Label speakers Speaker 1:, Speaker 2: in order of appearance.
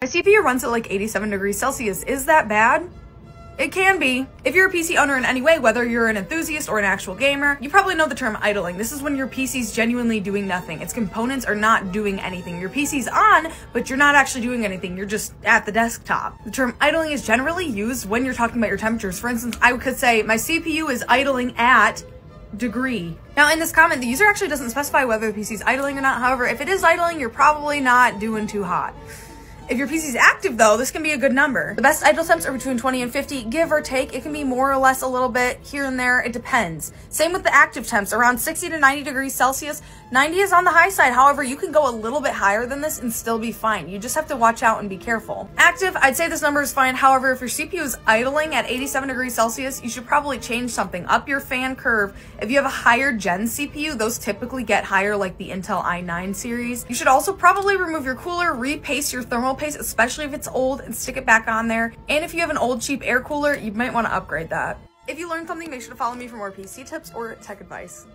Speaker 1: My CPU runs at like 87 degrees Celsius. Is that bad? It can be. If you're a PC owner in any way, whether you're an enthusiast or an actual gamer, you probably know the term idling. This is when your PC's genuinely doing nothing. Its components are not doing anything. Your PC's on, but you're not actually doing anything. You're just at the desktop. The term idling is generally used when you're talking about your temperatures. For instance, I could say my CPU is idling at degree. Now in this comment, the user actually doesn't specify whether the PC is idling or not. However, if it is idling, you're probably not doing too hot. If your PC is active though, this can be a good number. The best idle temps are between 20 and 50, give or take. It can be more or less a little bit here and there. It depends. Same with the active temps, around 60 to 90 degrees Celsius. 90 is on the high side. However, you can go a little bit higher than this and still be fine. You just have to watch out and be careful. Active, I'd say this number is fine. However, if your CPU is idling at 87 degrees Celsius, you should probably change something. Up your fan curve. If you have a higher gen CPU, those typically get higher like the Intel i9 series. You should also probably remove your cooler, repaste your thermal paste, especially if it's old, and stick it back on there. And if you have an old cheap air cooler, you might want to upgrade that. If you learned something, make sure to follow me for more PC tips or tech advice.